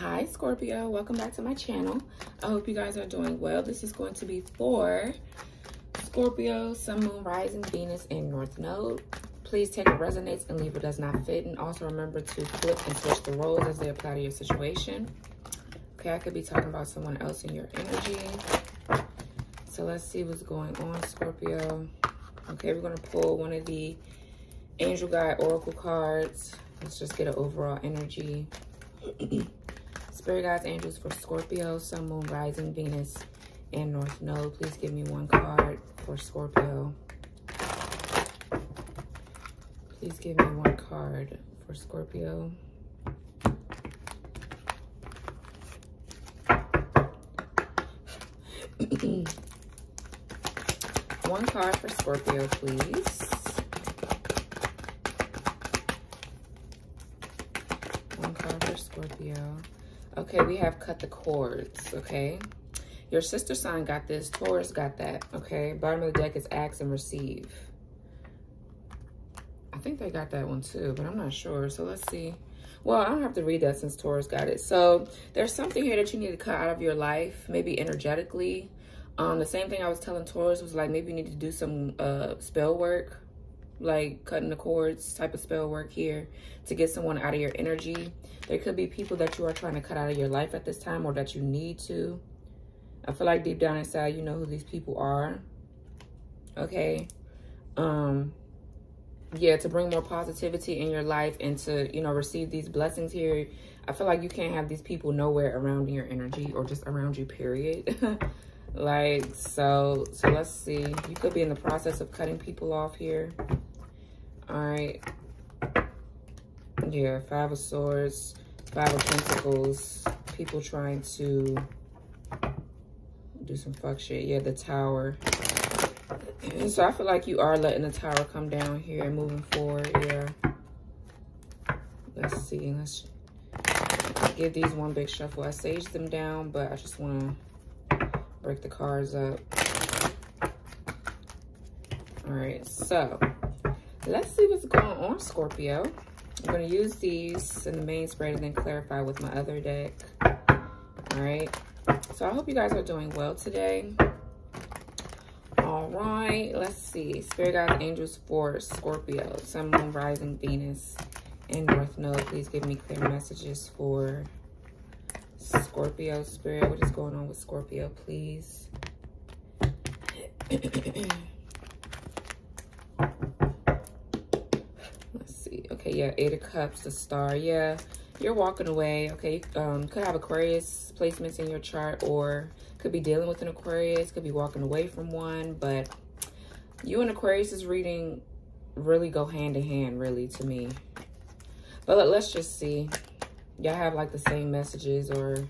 Hi Scorpio, welcome back to my channel. I hope you guys are doing well. This is going to be for Scorpio, Sun, Moon, Rising, Venus, and North Node. Please take what resonates and leave what does not fit. And also remember to flip and switch the roles as they apply to your situation. Okay, I could be talking about someone else in your energy. So let's see what's going on, Scorpio. Okay, we're going to pull one of the Angel Guide Oracle cards. Let's just get an overall energy. Spirit guides, angels for Scorpio, Sun, Moon, Rising, Venus, and North Node. Please give me one card for Scorpio. Please give me one card for Scorpio. one card for Scorpio, please. One card for Scorpio. Okay, we have cut the cords, okay? Your sister sign got this. Taurus got that, okay? Bottom of the deck is ask and receive. I think they got that one too, but I'm not sure. So let's see. Well, I don't have to read that since Taurus got it. So there's something here that you need to cut out of your life, maybe energetically. Um, the same thing I was telling Taurus was like, maybe you need to do some uh, spell work, like cutting the cords type of spell work here to get someone out of your energy. There could be people that you are trying to cut out of your life at this time or that you need to. I feel like deep down inside, you know who these people are. Okay. Um, yeah, to bring more positivity in your life and to, you know, receive these blessings here. I feel like you can't have these people nowhere around in your energy or just around you, period. like, so, so let's see. You could be in the process of cutting people off here. All right. Yeah, Five of Swords, Five of Pentacles. People trying to do some fuck shit. Yeah, the Tower. So I feel like you are letting the Tower come down here and moving forward. Yeah. Let's see. Let's give these one big shuffle. I saged them down, but I just want to break the cards up. All right, so let's see what's going on, Scorpio. I'm going to use these in the main spread and then clarify with my other deck. All right. So I hope you guys are doing well today. All right. Let's see. Spirit guides, angels for Scorpio, Sun, Moon, Rising, Venus, and North Node. Please give me clear messages for Scorpio Spirit. What is going on with Scorpio, please? Okay, yeah, Eight of Cups, the Star. Yeah, you're walking away. Okay, um, could have Aquarius placements in your chart or could be dealing with an Aquarius, could be walking away from one. But you and Aquarius is reading really go hand in hand, really, to me. But let, let's just see. Y'all have like the same messages or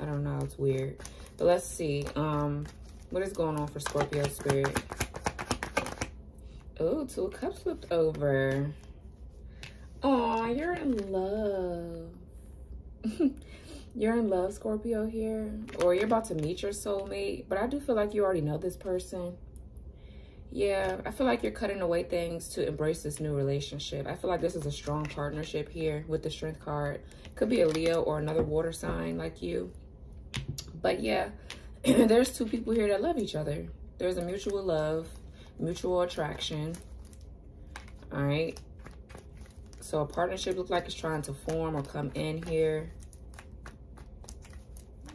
I don't know. It's weird. But let's see. Um, What is going on for Scorpio Spirit? Oh, two cups flipped over. Oh, you're in love. you're in love, Scorpio, here. Or you're about to meet your soulmate. But I do feel like you already know this person. Yeah, I feel like you're cutting away things to embrace this new relationship. I feel like this is a strong partnership here with the Strength card. Could be a Leo or another water sign like you. But yeah, there's two people here that love each other. There's a mutual love, mutual attraction. All right. So a partnership looks like it's trying to form or come in here.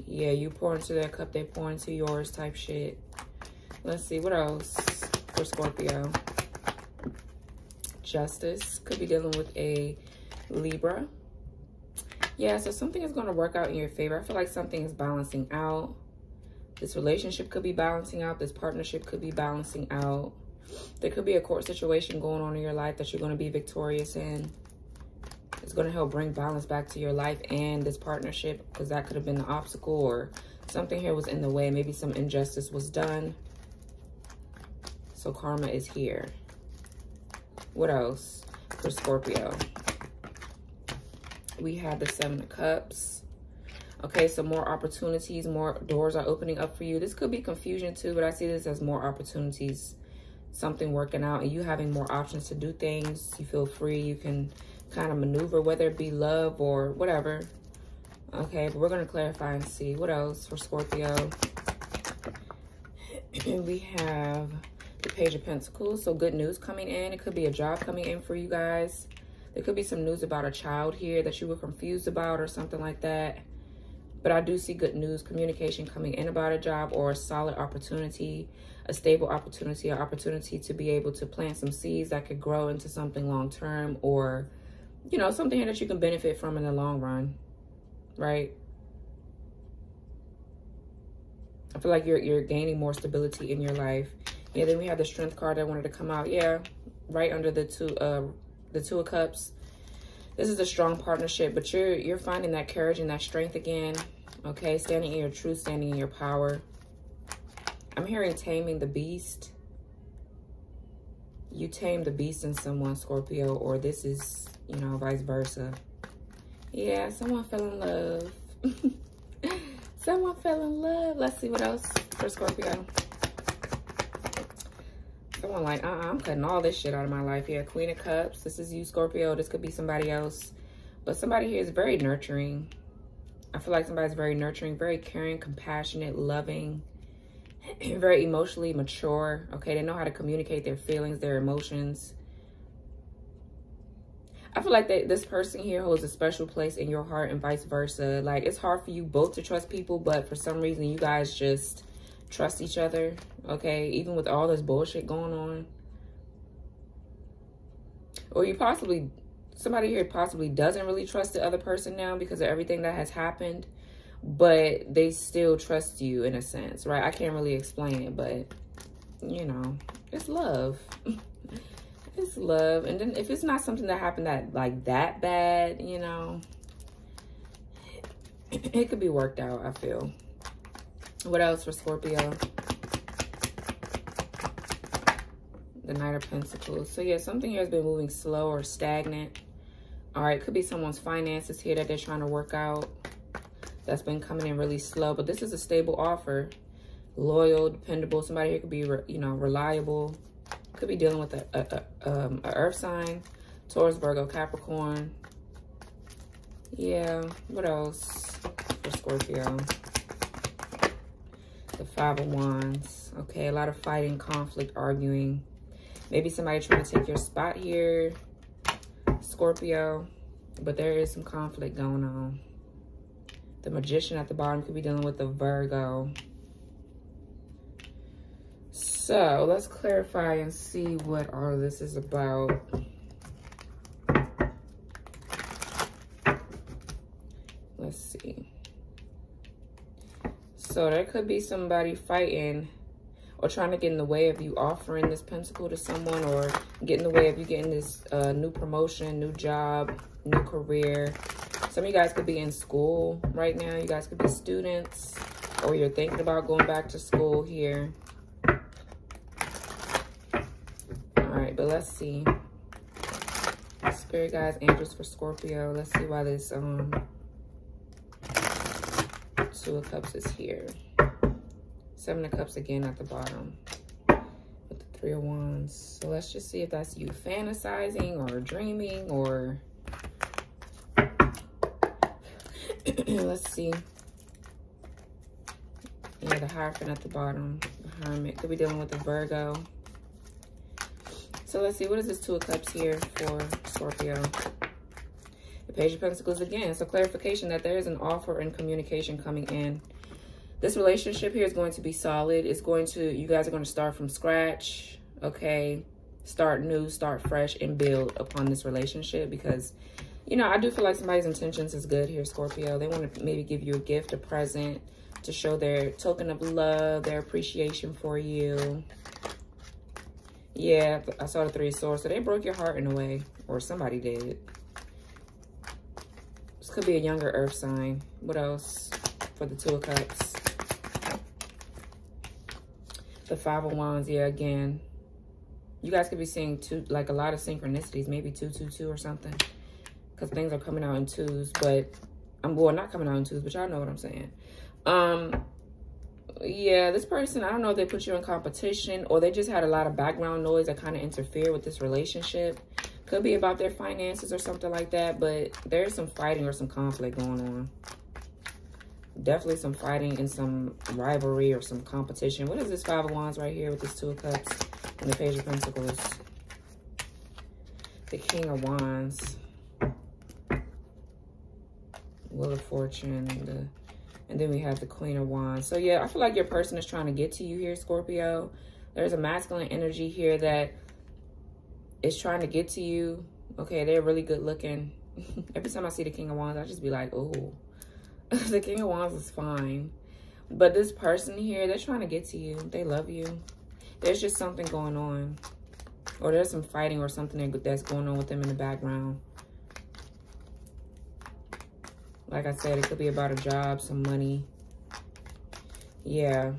Yeah, you pour into their cup, they pour into yours type shit. Let's see, what else for Scorpio? Justice. Could be dealing with a Libra. Yeah, so something is going to work out in your favor. I feel like something is balancing out. This relationship could be balancing out. This partnership could be balancing out. There could be a court situation going on in your life that you're going to be victorious in. It's going to help bring balance back to your life and this partnership because that could have been the obstacle or something here was in the way. Maybe some injustice was done. So karma is here. What else for Scorpio? We have the Seven of Cups. Okay, so more opportunities, more doors are opening up for you. This could be confusion too, but I see this as more opportunities, something working out and you having more options to do things. You feel free. You can kind of maneuver, whether it be love or whatever. Okay, but we're going to clarify and see. What else for Scorpio? And we have the Page of Pentacles. So good news coming in. It could be a job coming in for you guys. There could be some news about a child here that you were confused about or something like that. But I do see good news, communication coming in about a job or a solid opportunity, a stable opportunity, an opportunity to be able to plant some seeds that could grow into something long term or, you know, something that you can benefit from in the long run, right? I feel like you're you're gaining more stability in your life. Yeah, then we have the strength card that wanted to come out. Yeah, right under the two uh the two of cups. This is a strong partnership, but you're you're finding that courage and that strength again. Okay, standing in your truth, standing in your power. I'm hearing taming the beast. You tame the beast in someone, Scorpio, or this is, you know, vice versa. Yeah, someone fell in love. someone fell in love. Let's see what else for Scorpio. Someone like, uh-uh, I'm cutting all this shit out of my life here. Queen of Cups. This is you, Scorpio. This could be somebody else. But somebody here is very nurturing. I feel like somebody's very nurturing, very caring, compassionate, loving, very emotionally mature. Okay, they know how to communicate their feelings, their emotions. I feel like that this person here holds a special place in your heart and vice versa. Like, it's hard for you both to trust people, but for some reason, you guys just trust each other, okay? Even with all this bullshit going on. Or you possibly, somebody here possibly doesn't really trust the other person now because of everything that has happened. But they still trust you in a sense, right? I can't really explain it, but, you know, it's love. it's love. And then if it's not something that happened that, like, that bad, you know, it could be worked out, I feel. What else for Scorpio? The Knight of Pentacles. So yeah, something here has been moving slow or stagnant. All right, could be someone's finances here that they're trying to work out. That's been coming in really slow. But this is a stable offer. Loyal, dependable. Somebody here could be, you know, reliable. Could be dealing with a, a, a, um, a earth sign. Taurus, Virgo, Capricorn. Yeah, what else for Scorpio? the Five of Wands. Okay, a lot of fighting, conflict, arguing. Maybe somebody trying to take your spot here, Scorpio. But there is some conflict going on. The Magician at the bottom could be dealing with the Virgo. So, let's clarify and see what all this is about. Let's see. So there could be somebody fighting or trying to get in the way of you offering this pentacle to someone or get in the way of you getting this uh, new promotion, new job, new career. Some of you guys could be in school right now. You guys could be students or you're thinking about going back to school here. All right, but let's see. Spirit guides, angels for Scorpio. Let's see why this um Two of Cups is here. Seven of Cups again at the bottom with the Three of Wands. So let's just see if that's you fantasizing or dreaming or... let's see. Yeah, the Hierophant at the bottom. The Hermit. Could be dealing with the Virgo. So let's see. What is this Two of Cups here for Scorpio? The Page of Pentacles again. So clarification that there is an offer and communication coming in. This relationship here is going to be solid. It's going to, you guys are going to start from scratch, okay? Start new, start fresh, and build upon this relationship because, you know, I do feel like somebody's intentions is good here, Scorpio. They want to maybe give you a gift, a present, to show their token of love, their appreciation for you. Yeah, I saw the three swords. So they broke your heart in a way, or somebody did This could be a younger earth sign. What else for the two of cups? The five of wands, yeah, again. You guys could be seeing two, like a lot of synchronicities, maybe two, two, two or something. Because things are coming out in twos, but I'm well, not coming out in twos, but y'all know what I'm saying. Um, yeah, this person, I don't know if they put you in competition or they just had a lot of background noise that kind of interfere with this relationship. Could be about their finances or something like that, but there's some fighting or some conflict going on. definitely some fighting and some rivalry or some competition. What is this Five of Wands right here with this Two of Cups and the Page of Pentacles? The King of Wands. Wheel of Fortune. The, and then we have the Queen of Wands. So yeah, I feel like your person is trying to get to you here, Scorpio. There's a masculine energy here that is trying to get to you. Okay, they're really good looking. Every time I see the King of Wands, I just be like, oh, the King of Wands is fine. But this person here, they're trying to get to you. They love you. There's just something going on. Or there's some fighting or something that's going on with them in the background. Like I said, it could be about a job, some money. Yeah.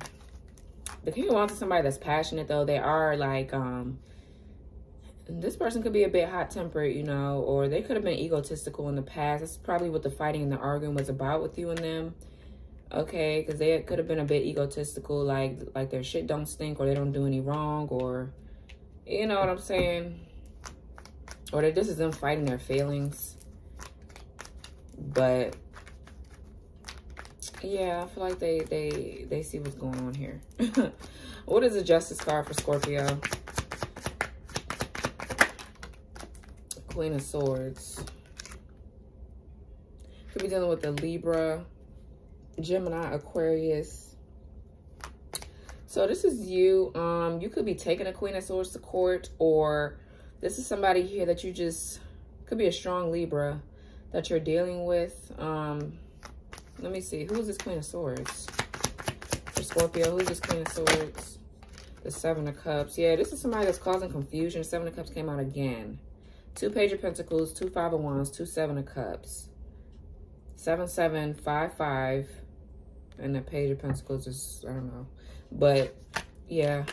The King of Wands is somebody that's passionate, though. They are, like, um, this person could be a bit hot-tempered, you know, or they could have been egotistical in the past. That's probably what the fighting and the arguing was about with you and them. Okay, because they could have been a bit egotistical, like like their shit don't stink or they don't do any wrong or, you know what I'm saying? Or that this is them fighting their feelings. But, yeah, I feel like they, they, they see what's going on here. what is the Justice card for Scorpio? Queen of Swords. Could be dealing with the Libra, Gemini, Aquarius. So this is you. Um, you could be taking a Queen of Swords to court or this is somebody here that you just, could be a strong Libra that you're dealing with. Um, let me see. Who is this Queen of Swords? For Scorpio, who is this Queen of Swords? The Seven of Cups. Yeah, this is somebody that's causing confusion. Seven of Cups came out again. Two Page of Pentacles, two Five of Wands, two Seven of Cups. Seven, seven, five, five. And the Page of Pentacles is, I don't know. But, yeah.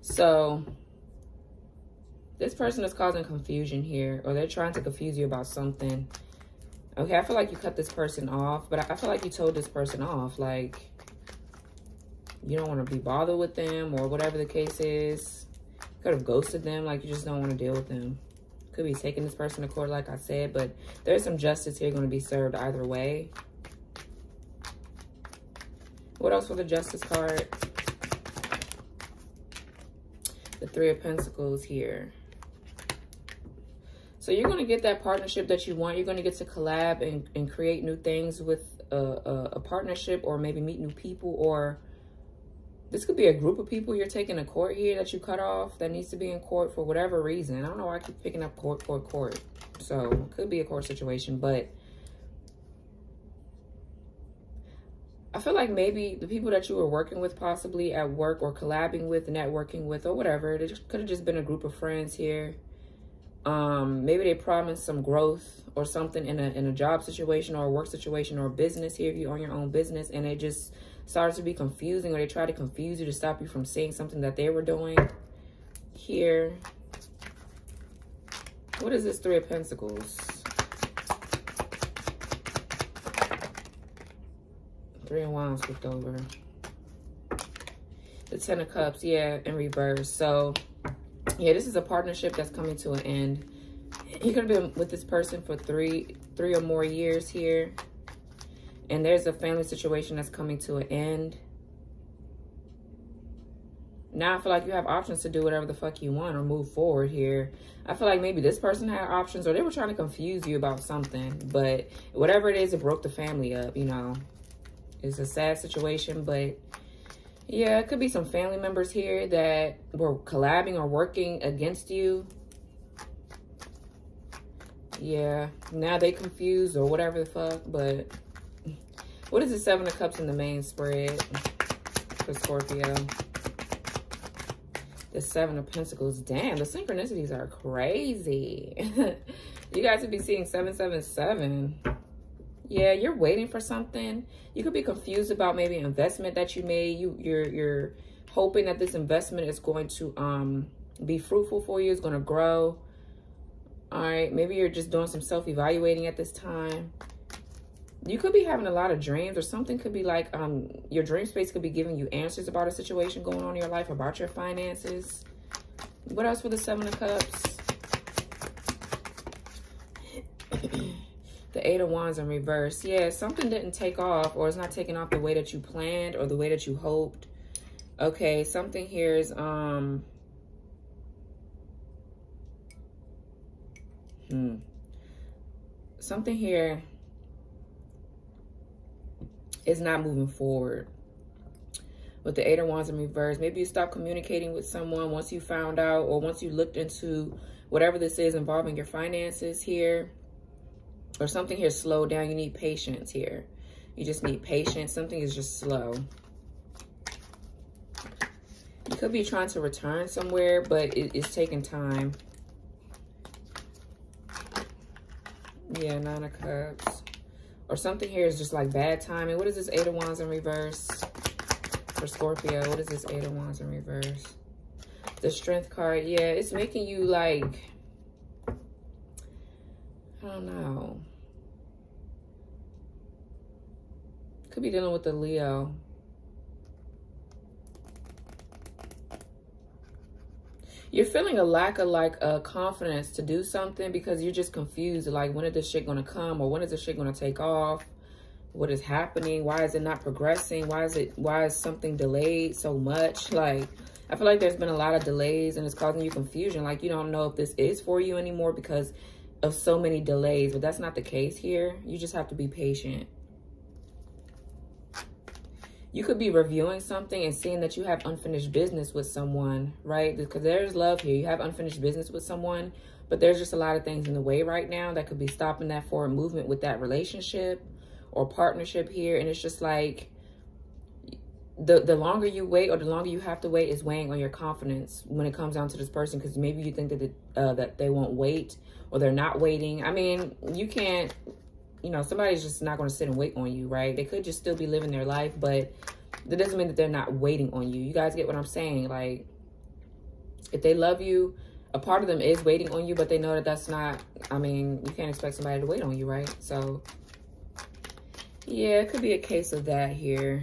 So, this person is causing confusion here. Or they're trying to confuse you about something. Okay, I feel like you cut this person off. But I feel like you told this person off. Like, you don't want to be bothered with them. Or whatever the case is. Could have ghosted them. Like, you just don't want to deal with them. Could be taking this person to court, like I said, but there's some justice here going to be served either way. What else for the justice card? The three of pentacles here. So you're going to get that partnership that you want. You're going to get to collab and, and create new things with a, a, a partnership or maybe meet new people or this could be a group of people you're taking to court here that you cut off that needs to be in court for whatever reason. I don't know why I keep picking up court, court, court. So, it could be a court situation, but I feel like maybe the people that you were working with possibly at work or collabing with, networking with, or whatever, it could have just been a group of friends here. Um, maybe they promised some growth or something in a in a job situation or a work situation or a business here if you own your own business and it just started to be confusing or they tried to confuse you to stop you from seeing something that they were doing here. What is this Three of Pentacles? Three of Wands flipped over. The Ten of Cups, yeah, in reverse. So, yeah, this is a partnership that's coming to an end. You could have been with this person for three, three or more years here and there's a family situation that's coming to an end. Now I feel like you have options to do whatever the fuck you want or move forward here. I feel like maybe this person had options or they were trying to confuse you about something. But whatever it is, it broke the family up, you know. It's a sad situation, but yeah, it could be some family members here that were collabing or working against you. Yeah, now they confused or whatever the fuck, but what is the Seven of Cups in the main spread for Scorpio? The Seven of Pentacles. Damn, the synchronicities are crazy. you guys would be seeing 777. Yeah, you're waiting for something. You could be confused about maybe an investment that you made. You, you're, you're hoping that this investment is going to um, be fruitful for you. It's going to grow. All right, maybe you're just doing some self-evaluating at this time you could be having a lot of dreams or something could be like um your dream space could be giving you answers about a situation going on in your life about your finances what else for the seven of cups Eight of Wands in reverse. Yeah, something didn't take off or it's not taking off the way that you planned or the way that you hoped. Okay, something here is, um, hmm, something here is not moving forward with the Eight of Wands in reverse. Maybe you stopped communicating with someone once you found out or once you looked into whatever this is involving your finances here or something here slow down. You need patience here. You just need patience. Something is just slow. You could be trying to return somewhere, but it, it's taking time. Yeah, Nine of Cups. Or something here is just like bad timing. What is this Eight of Wands in reverse? For Scorpio, what is this Eight of Wands in reverse? The Strength card, yeah, it's making you like, I don't know. Could be dealing with the Leo. You're feeling a lack of like uh, confidence to do something because you're just confused. Like, when is this shit going to come? Or when is this shit going to take off? What is happening? Why is it not progressing? Why is it, why is something delayed so much? Like, I feel like there's been a lot of delays and it's causing you confusion. Like, you don't know if this is for you anymore because of so many delays. But that's not the case here. You just have to be patient you could be reviewing something and seeing that you have unfinished business with someone, right? Because there's love here. You have unfinished business with someone, but there's just a lot of things in the way right now that could be stopping that forward movement with that relationship or partnership here. And it's just like the, the longer you wait or the longer you have to wait is weighing on your confidence when it comes down to this person because maybe you think that, the, uh, that they won't wait or they're not waiting. I mean, you can't you know, somebody's just not going to sit and wait on you, right? They could just still be living their life, but that doesn't mean that they're not waiting on you. You guys get what I'm saying? Like, if they love you, a part of them is waiting on you, but they know that that's not, I mean, you can't expect somebody to wait on you, right? So, yeah, it could be a case of that here.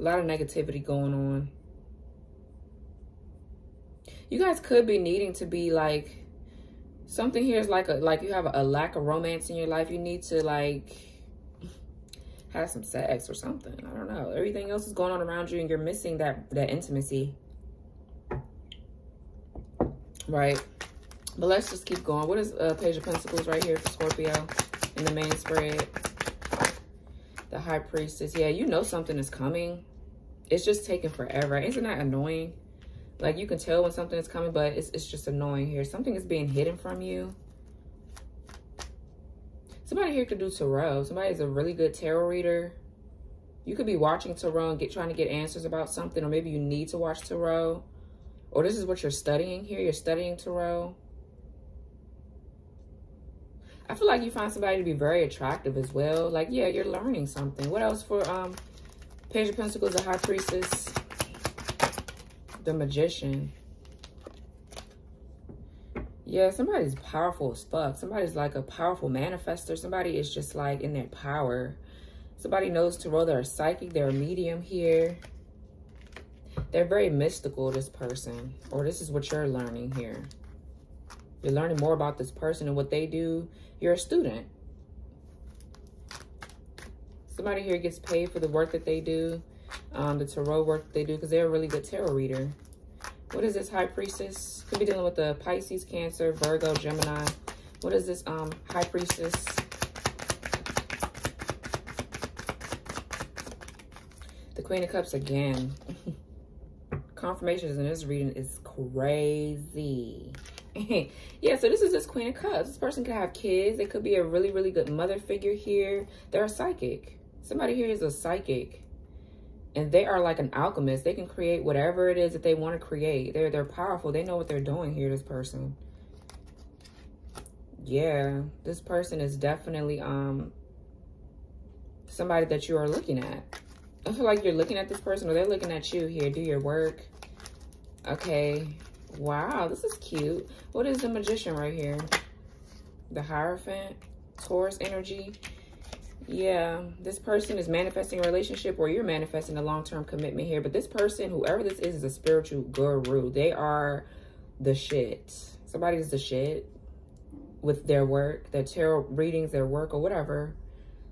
A lot of negativity going on. You guys could be needing to be like something here is like a like you have a, lack of romance in your life. You need to like have some sex or something. I don't know. Everything else is going on around you and you're missing that that intimacy. Right. But let's just keep going. What is uh, Page of Pentacles right here for Scorpio in the main spread? The High Priestess. Yeah, you know something is coming. It's just taking forever. Isn't that annoying? Like you can tell when something is coming, but it's, it's just annoying here. Something is being hidden from you. Somebody here could do tarot. Somebody is a really good tarot reader. You could be watching tarot and get trying to get answers about something, or maybe you need to watch tarot. Or this is what you're studying here. You're studying tarot. I feel like you find somebody to be very attractive as well. Like, yeah, you're learning something. What else for um Page of Pentacles, the High Priestess? the magician. Yeah, somebody's powerful as fuck. Somebody's like a powerful manifester. Somebody is just like in their power. Somebody knows tarot. They're a psychic. They're a medium here. They're very mystical, this person. Or this is what you're learning here. You're learning more about this person and what they do. You're a student. Somebody here gets paid for the work that they do um, the tarot work they do because they're a really good tarot reader. What is this High Priestess? Could be dealing with the Pisces, Cancer, Virgo, Gemini. What is this um, High Priestess? The Queen of Cups again. Confirmations in this reading is crazy. yeah, so this is this Queen of Cups. This person could have kids. They could be a really, really good mother figure here. They're a psychic. Somebody here is a psychic and they are like an alchemist. They can create whatever it is that they want to create. They're they're powerful. They know what they're doing here, this person. Yeah, this person is definitely um somebody that you are looking at. I feel like you're looking at this person or they're looking at you here. Do your work. Okay. Wow, this is cute. What is the magician right here? The Hierophant, Taurus energy. Yeah, this person is manifesting a relationship or you're manifesting a long-term commitment here. But this person, whoever this is, is a spiritual guru. They are the shit. Somebody's the shit. with their work, their tarot readings, their work, or whatever.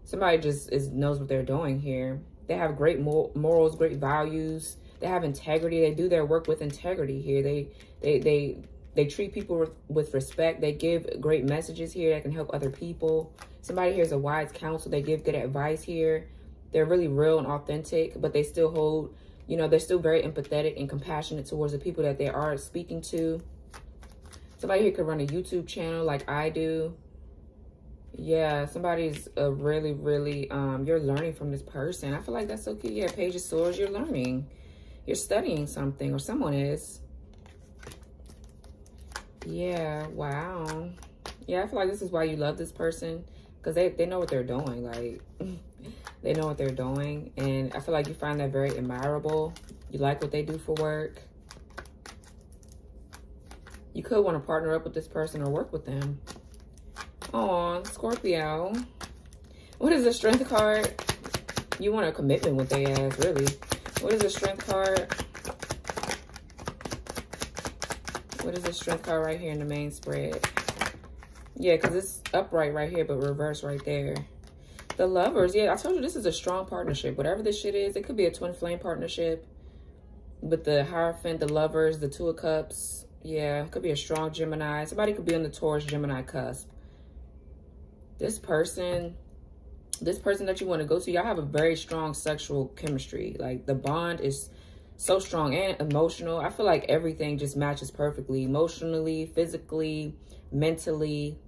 Somebody just is knows what they're doing here. They have great morals, great values. They have integrity. They do their work with integrity here. They they they they treat people with, respect. They give great messages here that can help other people. Somebody here is a wise counsel. They give good advice here. They're really real and authentic, but they still hold, you know, they're still very empathetic and compassionate towards the people that they are speaking to. Somebody here could run a YouTube channel like I do. Yeah, somebody's a really, really, um, you're learning from this person. I feel like that's okay. Yeah, Page of Swords, you're learning. You're studying something or someone is. Yeah, wow. Yeah, I feel like this is why you love this person because they, they know what they're doing. Like, they know what they're doing. And I feel like you find that very admirable. You like what they do for work. You could want to partner up with this person or work with them. Oh, Scorpio. What is the strength card? You want a commitment with they ass, really. What is the strength card? What is the strength card right here in the main spread? Yeah, because it's upright right here, but reverse right there. The lovers. Yeah, I told you this is a strong partnership. Whatever this shit is, it could be a twin flame partnership. With the Hierophant, the lovers, the Two of Cups. Yeah, could be a strong Gemini. Somebody could be on the Taurus Gemini cusp. This person, this person that you want to go to, y'all have a very strong sexual chemistry. Like the bond is so strong and emotional. I feel like everything just matches perfectly. Emotionally, physically, mentally.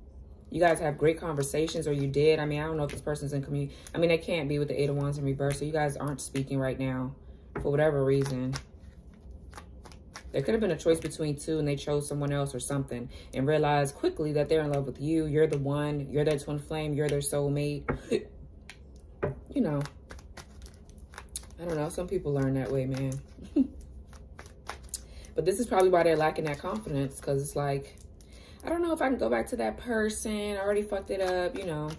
You guys have great conversations or you did. I mean, I don't know if this person's in community. I mean, they can't be with the Eight of Wands in reverse. So you guys aren't speaking right now for whatever reason. There could have been a choice between two and they chose someone else or something and realized quickly that they're in love with you. You're the one. You're their twin flame. You're their soulmate. you know. I don't know. Some people learn that way, man. but this is probably why they're lacking that confidence because it's like, I don't know if I can go back to that person. I already fucked it up, you know.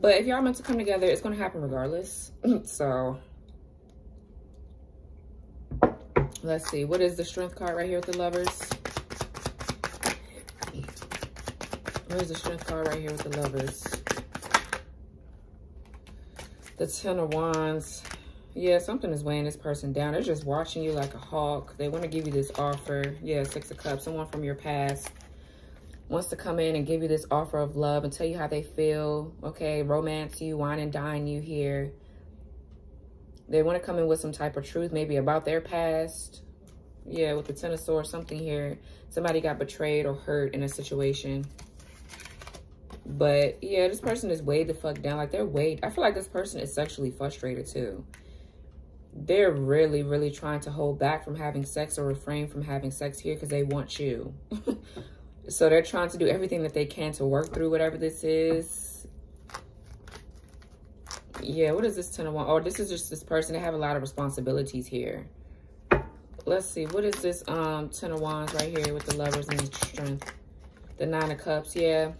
But if y'all meant to come together, it's going to happen regardless. so, let's see. What is the strength card right here with the lovers? Where's the strength card right here with the lovers? The Ten of Wands. Yeah, something is weighing this person down. They're just watching you like a hawk. They want to give you this offer. Yeah, Six of Cups. Someone from your past wants to come in and give you this offer of love and tell you how they feel. Okay, romance you, wine and dine you here. They want to come in with some type of truth, maybe about their past. Yeah, with the Ten of Swords, something here. Somebody got betrayed or hurt in a situation. But yeah, this person is weighed the fuck down. Like they're weighed. I feel like this person is sexually frustrated too they're really, really trying to hold back from having sex or refrain from having sex here because they want you. so they're trying to do everything that they can to work through whatever this is. Yeah, what is this Ten of Wands? Oh, this is just this person. They have a lot of responsibilities here. Let's see. What is this um Ten of Wands right here with the lovers and the strength? The Nine of Cups. Yeah.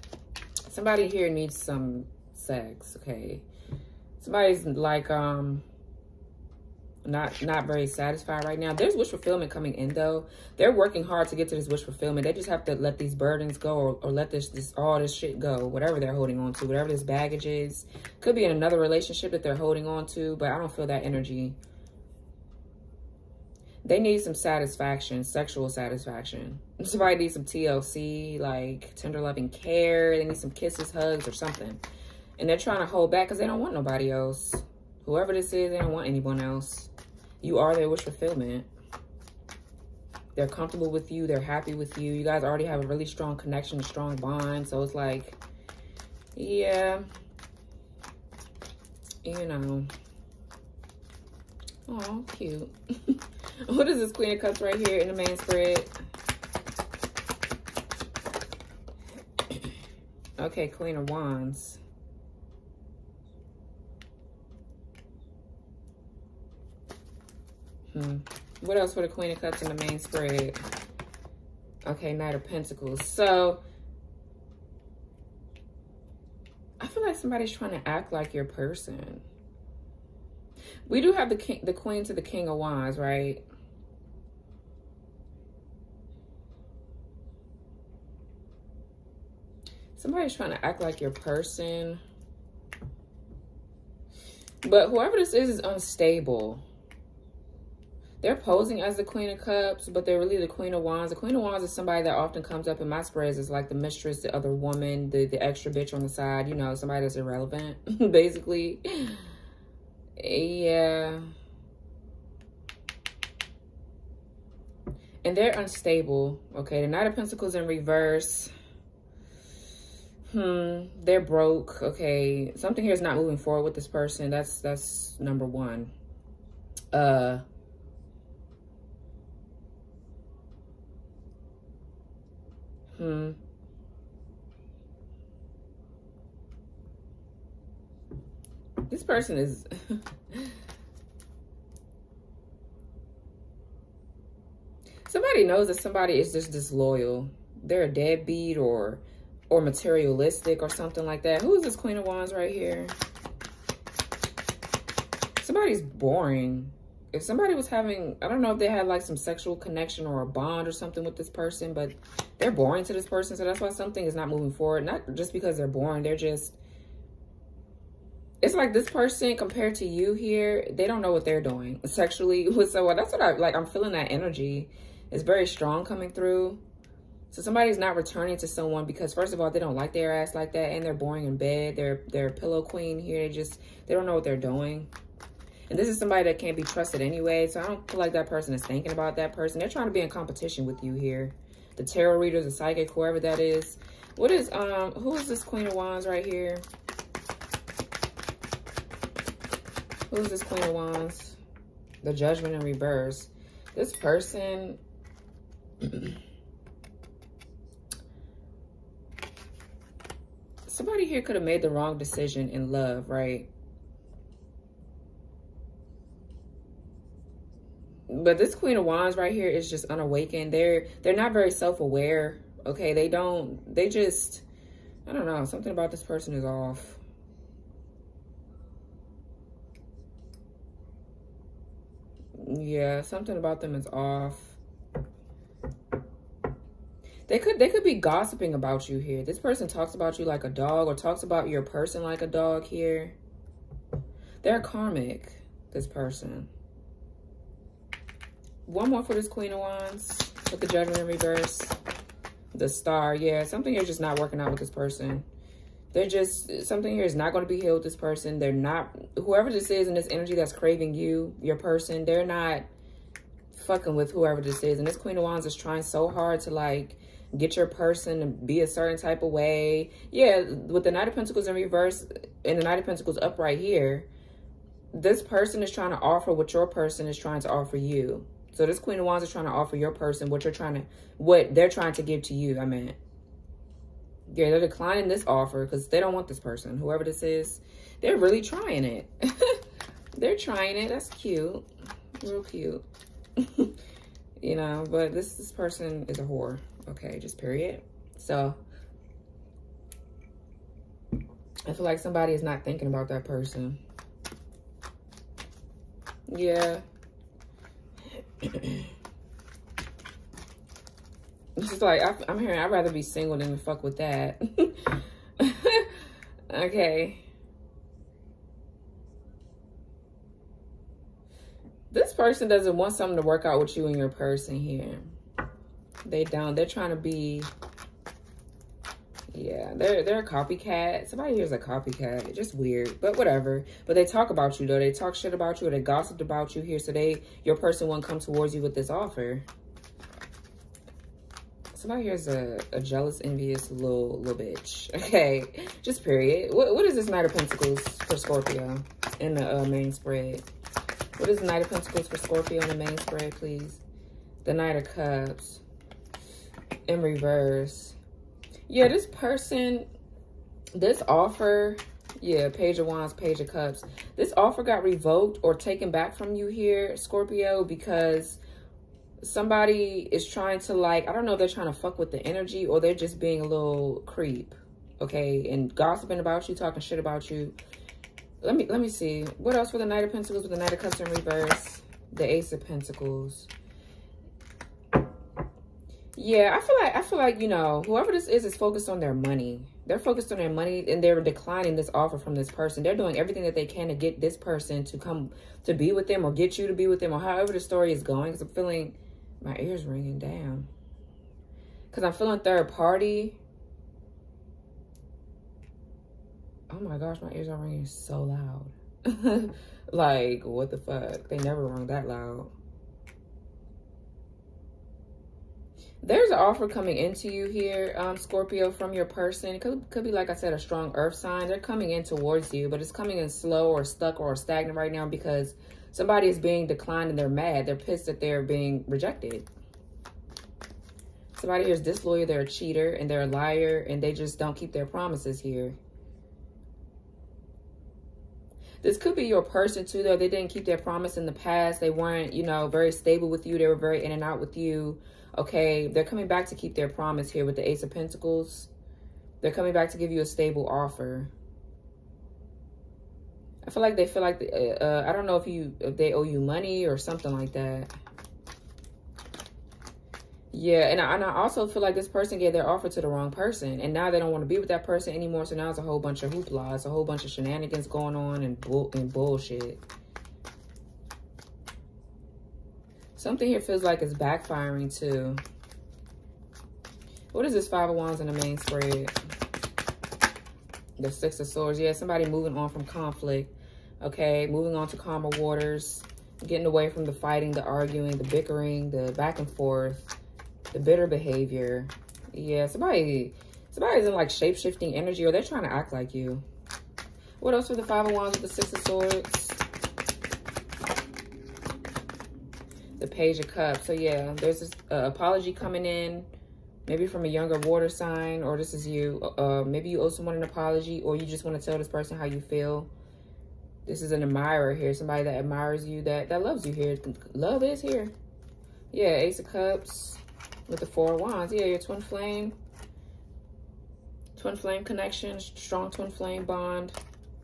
Somebody here needs some sex. Okay. Somebody's like, um, not not very satisfied right now. There's wish fulfillment coming in though. They're working hard to get to this wish fulfillment. They just have to let these burdens go or, or let this this all this shit go. Whatever they're holding on to, whatever this baggage is. Could be in another relationship that they're holding on to, but I don't feel that energy. They need some satisfaction, sexual satisfaction. Somebody needs some TLC, like tender loving care. They need some kisses, hugs, or something. And they're trying to hold back because they don't want nobody else. Whoever this is, they don't want anyone else. You are their wish fulfillment. They're comfortable with you. They're happy with you. You guys already have a really strong connection, strong bond. So it's like, yeah, you know. Oh, cute. what is this Queen of Cups right here in the main spread? Okay, Queen of Wands. Hmm. What else for the Queen of Cups in the main spread? Okay, Knight of Pentacles. So, I feel like somebody's trying to act like your person. We do have the king, the Queen to the King of Wands, right? Somebody's trying to act like your person. But whoever this is is unstable. They're posing as the Queen of Cups, but they're really the Queen of Wands. The Queen of Wands is somebody that often comes up in my spreads as like the mistress, the other woman, the, the extra bitch on the side. You know, somebody that's irrelevant, basically. Yeah. And they're unstable. Okay, the Knight of Pentacles in reverse. Hmm, they're broke. Okay, something here is not moving forward with this person. That's that's number one. Uh Hmm. This person is... somebody knows that somebody is just disloyal. They're a deadbeat or or materialistic or something like that. Who is this Queen of Wands right here? Somebody's boring if somebody was having, I don't know if they had like some sexual connection or a bond or something with this person, but they're boring to this person. So that's why something is not moving forward. Not just because they're boring. They're just, it's like this person compared to you here, they don't know what they're doing sexually. So that's what I, like, I'm feeling that energy. It's very strong coming through. So somebody's not returning to someone because first of all, they don't like their ass like that and they're boring in bed. They're, they're pillow queen here. They just, they don't know what they're doing. And this is somebody that can't be trusted anyway. So I don't feel like that person is thinking about that person. They're trying to be in competition with you here. The tarot readers, the psychic, whoever that is. What is, um, who is this Queen of Wands right here? Who is this Queen of Wands? The Judgment in reverse. This person... somebody here could have made the wrong decision in love, right? But this queen of wands right here is just unawakened. They're they're not very self-aware okay? They don't they just i don't know something about this person is off. Yeah something about them is off. They could they could be gossiping about you here. This person talks about you like a dog or talks about your person like a dog here. They're karmic this person one more for this Queen of Wands with the Judgment in reverse. The Star. Yeah, something here just not working out with this person. They're just, something here is not going to be healed this person. They're not, whoever this is in this energy that's craving you, your person, they're not fucking with whoever this is. And this Queen of Wands is trying so hard to like get your person to be a certain type of way. Yeah, with the Knight of Pentacles in reverse and the Knight of Pentacles up right here, this person is trying to offer what your person is trying to offer you. So this Queen of Wands is trying to offer your person what you're trying to, what they're trying to give to you. I mean, yeah, they're declining this offer because they don't want this person. Whoever this is, they're really trying it. they're trying it. That's cute. Real cute. you know, but this, this person is a whore. Okay, just period. So, I feel like somebody is not thinking about that person. Yeah, it's just like, I, am hearing, I'd rather be single than fuck with that. okay. This person doesn't want something to work out with you and your person here. They don't. They're trying to be yeah, they're they're a copycat. Somebody here's a copycat. Just weird, but whatever. But they talk about you though. They talk shit about you or they gossiped about you here. So they your person won't come towards you with this offer. Somebody here's a, a jealous, envious little little bitch. Okay, just period. What what is this Knight of Pentacles for Scorpio in the uh, main spread? What is the Knight of Pentacles for Scorpio in the main spread, please? The Knight of Cups in reverse yeah, this person, this offer, yeah, Page of Wands, Page of Cups. This offer got revoked or taken back from you here, Scorpio, because somebody is trying to like, I don't know they're trying to fuck with the energy or they're just being a little creep, okay? And gossiping about you, talking shit about you. Let me, let me see. What else for the Knight of Pentacles with the Knight of Cups in reverse? The Ace of Pentacles. Yeah, I feel like I feel like, you know, whoever this is is focused on their money. They're focused on their money and they're declining this offer from this person. They're doing everything that they can to get this person to come to be with them or get you to be with them or however the story is going. Because I'm feeling my ears ringing down. Because I'm feeling third party. Oh my gosh, my ears are ringing so loud. like, what the fuck? They never rung that loud. There's an offer coming into you here, um, Scorpio, from your person. It could, could be, like I said, a strong earth sign. They're coming in towards you, but it's coming in slow or stuck or stagnant right now because somebody is being declined and they're mad. They're pissed that they're being rejected. Somebody here is disloyal, they're a cheater, and they're a liar, and they just don't keep their promises here. This could be your person, too, though. They didn't keep their promise in the past. They weren't, you know, very stable with you. They were very in and out with you Okay, they're coming back to keep their promise here with the Ace of Pentacles. They're coming back to give you a stable offer. I feel like they feel like, uh, uh, I don't know if you if they owe you money or something like that. Yeah, and I, and I also feel like this person gave their offer to the wrong person. And now they don't want to be with that person anymore. So now it's a whole bunch of hoopla. It's a whole bunch of shenanigans going on and, bull and bullshit. Something here feels like it's backfiring too. What is this Five of Wands in the main spread? The Six of Swords. Yeah, somebody moving on from conflict. Okay, moving on to calmer waters. Getting away from the fighting, the arguing, the bickering, the back and forth, the bitter behavior. Yeah, somebody, somebody's in like shape-shifting energy or they're trying to act like you. What else for the Five of Wands with the Six of Swords? the Page of Cups. So yeah, there's this uh, apology coming in, maybe from a younger water sign, or this is you. Uh, uh, maybe you owe someone an apology, or you just want to tell this person how you feel. This is an admirer here, somebody that admires you, that, that loves you here. Love is here. Yeah, Ace of Cups with the Four of Wands. Yeah, your twin flame. Twin flame connection, strong twin flame bond.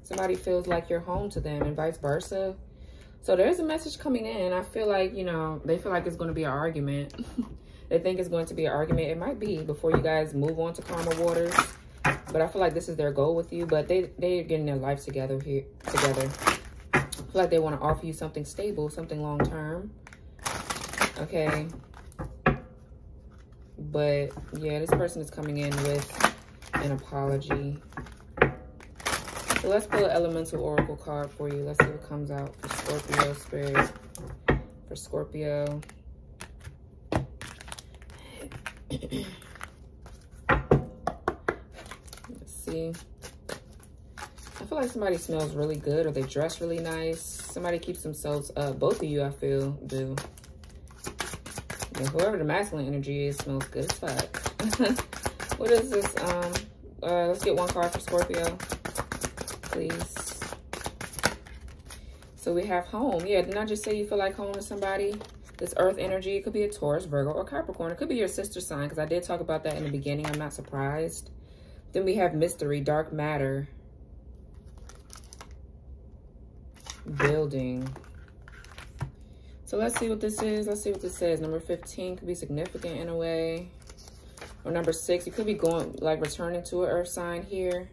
Somebody feels like you're home to them and vice versa. So there's a message coming in. I feel like, you know, they feel like it's going to be an argument. they think it's going to be an argument. It might be before you guys move on to karma waters. But I feel like this is their goal with you. But they, they're getting their life together here together. I feel like they want to offer you something stable, something long-term. Okay. But, yeah, this person is coming in with an apology. So let's pull an elemental oracle card for you. Let's see what comes out for Scorpio spirit. For Scorpio. let's see. I feel like somebody smells really good or they dress really nice. Somebody keeps themselves up. Both of you, I feel, do. Whoever the masculine energy is smells good as fuck. what is this? Um, uh, let's get one card for Scorpio please. So we have home. Yeah, didn't I just say you feel like home to somebody? This earth energy, it could be a Taurus, Virgo, or Capricorn. It could be your sister sign, because I did talk about that in the beginning. I'm not surprised. Then we have mystery, dark matter. Building. So let's see what this is. Let's see what this says. Number 15 could be significant in a way. Or number six, you could be going, like returning to an earth sign here.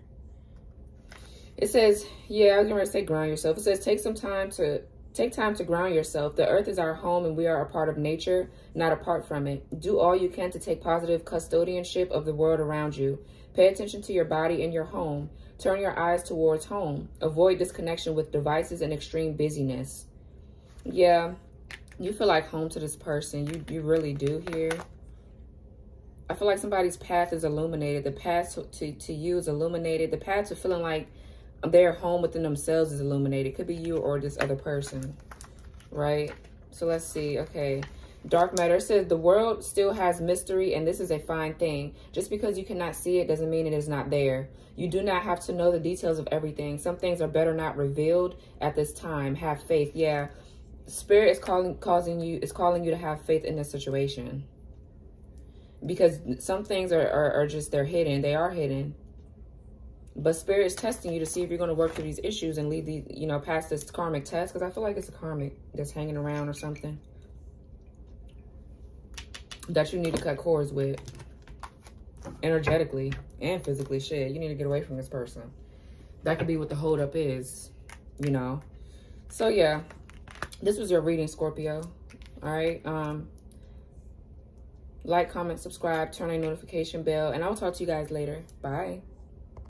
It says, yeah, I was going to say ground yourself. It says take some time to take time to ground yourself. The earth is our home and we are a part of nature, not apart from it. Do all you can to take positive custodianship of the world around you. Pay attention to your body and your home. Turn your eyes towards home. Avoid disconnection with devices and extreme busyness. Yeah, you feel like home to this person. You, you really do here. I feel like somebody's path is illuminated. The path to, to, to you is illuminated. The path to feeling like their home within themselves is illuminated. Could be you or this other person, right? So let's see. Okay. Dark matter says the world still has mystery and this is a fine thing. Just because you cannot see it doesn't mean it is not there. You do not have to know the details of everything. Some things are better not revealed at this time. Have faith. Yeah. Spirit is calling causing you is calling you to have faith in this situation. Because some things are, are, are just they're hidden. They are hidden. But spirit is testing you to see if you're going to work through these issues and lead the, you know, past this karmic test. Because I feel like it's a karmic that's hanging around or something. That you need to cut cords with. Energetically. and physically. Shit, you need to get away from this person. That could be what the holdup is, you know. So yeah, this was your reading, Scorpio. All right. Um, like, comment, subscribe, turn on notification bell, and I'll talk to you guys later. Bye.